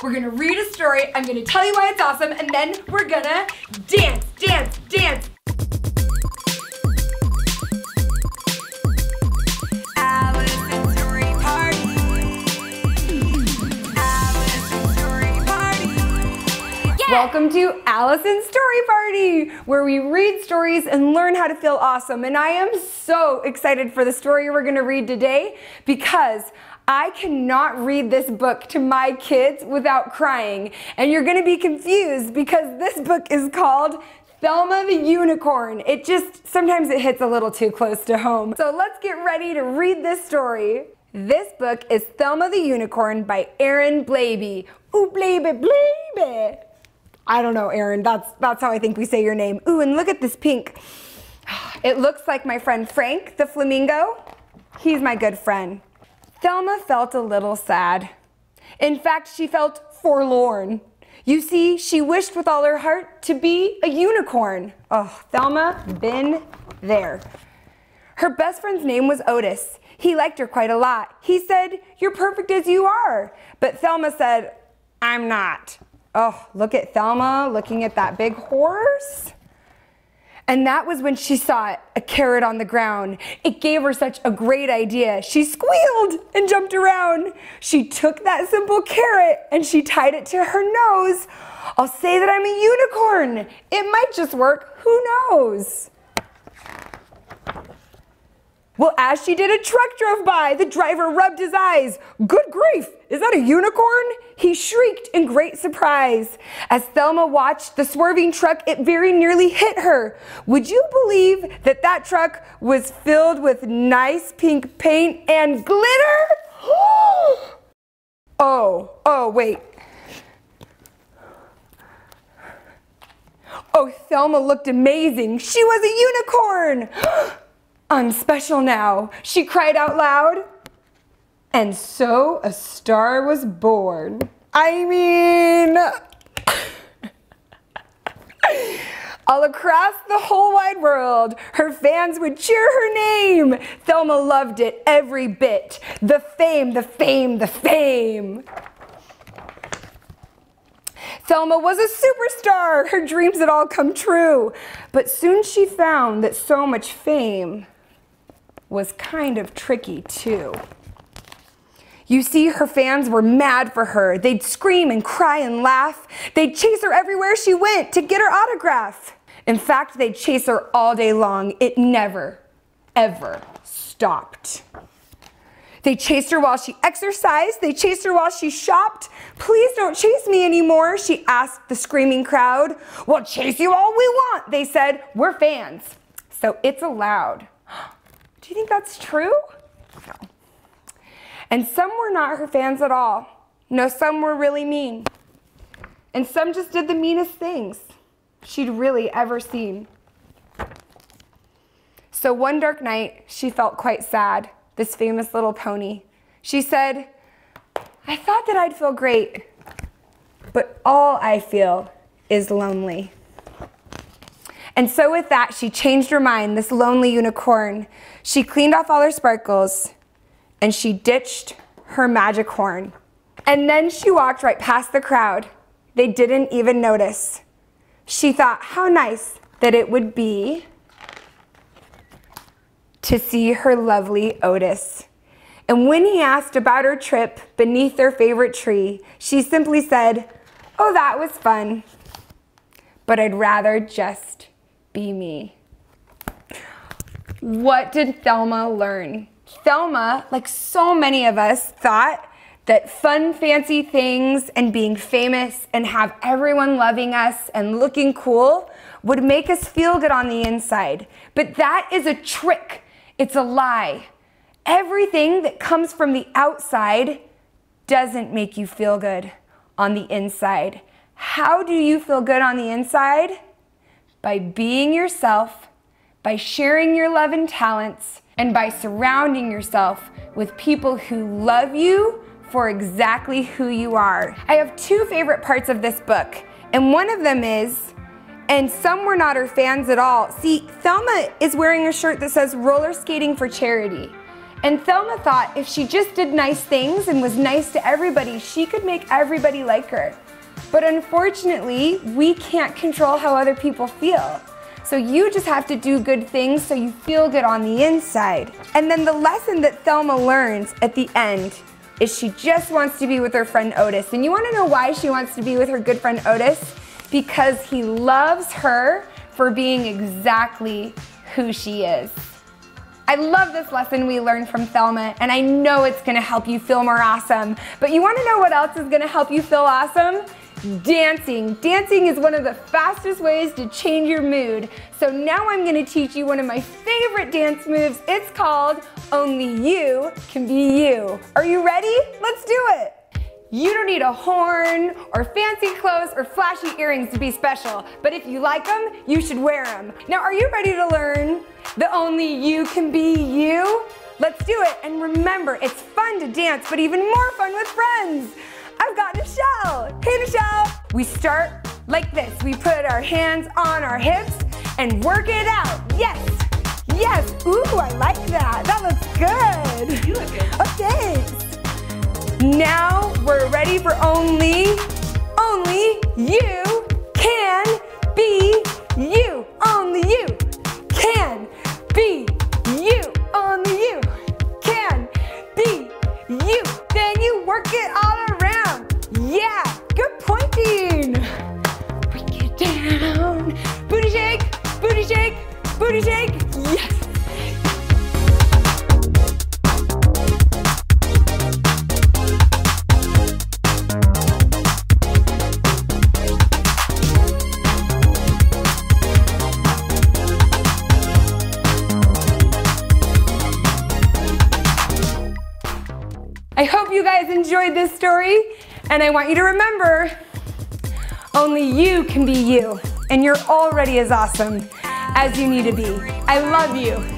We're gonna read a story, I'm gonna tell you why it's awesome, and then we're gonna dance, dance, dance. Welcome to Alison's Story Party, where we read stories and learn how to feel awesome. And I am so excited for the story we're gonna read today because I cannot read this book to my kids without crying. And you're gonna be confused because this book is called Thelma the Unicorn. It just, sometimes it hits a little too close to home. So let's get ready to read this story. This book is Thelma the Unicorn by Aaron Blabey. Ooh, Blabey, Blabey. I don't know, Aaron. That's that's how I think we say your name. Ooh, and look at this pink. It looks like my friend Frank, the flamingo. He's my good friend. Thelma felt a little sad. In fact, she felt forlorn. You see, she wished with all her heart to be a unicorn. Oh, Thelma, been there. Her best friend's name was Otis. He liked her quite a lot. He said, You're perfect as you are. But Thelma said, I'm not. Oh, look at Thelma looking at that big horse. And that was when she saw a carrot on the ground. It gave her such a great idea. She squealed and jumped around. She took that simple carrot and she tied it to her nose. I'll say that I'm a unicorn. It might just work. Who knows? Well, as she did, a truck drove by. The driver rubbed his eyes. Good grief, is that a unicorn? He shrieked in great surprise. As Thelma watched the swerving truck, it very nearly hit her. Would you believe that that truck was filled with nice pink paint and glitter? oh, oh, wait. Oh, Thelma looked amazing. She was a unicorn. I'm special now, she cried out loud. And so a star was born. I mean, all across the whole wide world, her fans would cheer her name. Thelma loved it every bit. The fame, the fame, the fame. Thelma was a superstar. Her dreams had all come true. But soon she found that so much fame was kind of tricky too. You see, her fans were mad for her. They'd scream and cry and laugh. They'd chase her everywhere she went to get her autograph. In fact, they'd chase her all day long. It never, ever stopped. They chased her while she exercised. They chased her while she shopped. Please don't chase me anymore, she asked the screaming crowd. We'll chase you all we want, they said. We're fans, so it's allowed. Do you think that's true? No. And some were not her fans at all. No, some were really mean. And some just did the meanest things she'd really ever seen. So one dark night, she felt quite sad, this famous little pony. She said, I thought that I'd feel great, but all I feel is lonely. And so with that, she changed her mind, this lonely unicorn. She cleaned off all her sparkles and she ditched her magic horn. And then she walked right past the crowd. They didn't even notice. She thought how nice that it would be to see her lovely Otis. And when he asked about her trip beneath their favorite tree, she simply said, Oh, that was fun, but I'd rather just be me. What did Thelma learn? Thelma, like so many of us, thought that fun, fancy things and being famous and have everyone loving us and looking cool would make us feel good on the inside. But that is a trick. It's a lie. Everything that comes from the outside doesn't make you feel good on the inside. How do you feel good on the inside? By being yourself, by sharing your love and talents, and by surrounding yourself with people who love you for exactly who you are. I have two favorite parts of this book, and one of them is and some were not her fans at all. See, Thelma is wearing a shirt that says roller skating for charity. And Thelma thought if she just did nice things and was nice to everybody, she could make everybody like her. But unfortunately, we can't control how other people feel. So you just have to do good things so you feel good on the inside. And then the lesson that Thelma learns at the end is she just wants to be with her friend Otis. And you wanna know why she wants to be with her good friend Otis? Because he loves her for being exactly who she is. I love this lesson we learned from Thelma, and I know it's gonna help you feel more awesome. But you wanna know what else is gonna help you feel awesome? Dancing. Dancing is one of the fastest ways to change your mood. So now I'm gonna teach you one of my favorite dance moves. It's called Only You Can Be You. Are you ready? Let's do it. You don't need a horn or fancy clothes or flashy earrings to be special, but if you like them, you should wear them. Now, are you ready to learn the only you can be you? Let's do it, and remember, it's fun to dance, but even more fun with friends. Got. Hey, Nichelle. We start like this. We put our hands on our hips and work it out. Yes, yes. Ooh, I like that. That looks good. You look good. Okay. Now we're ready for only, only you Yes. I hope you guys enjoyed this story, and I want you to remember only you can be you, and you're already as awesome as you need to be. I love you.